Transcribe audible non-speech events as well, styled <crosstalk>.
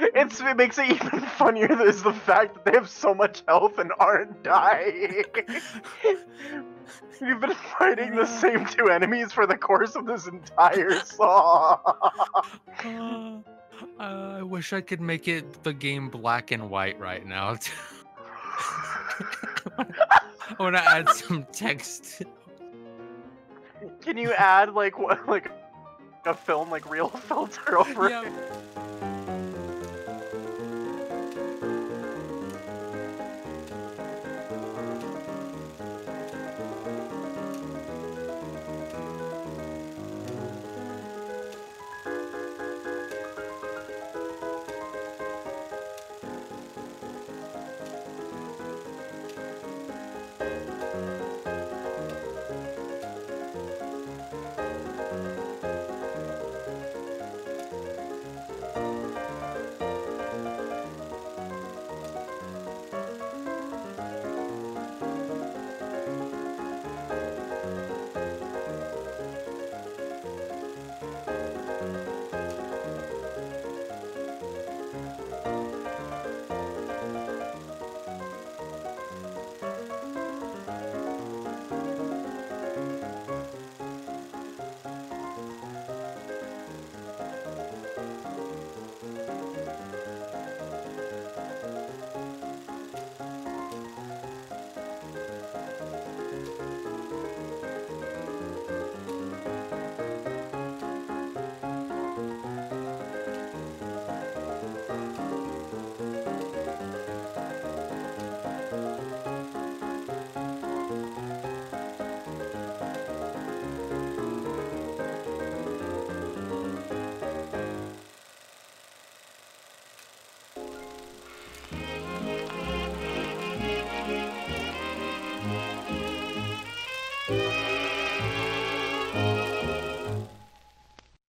It's it makes it even <laughs> funnier is the fact that they have so much health and aren't dying. <laughs> You've been fighting the same two enemies for the course of this entire <laughs> song. Uh, I wish I could make it the game black and white right now. I want to add some text. Can you add like what like a film like real filter over Yeah, it?